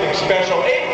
something special.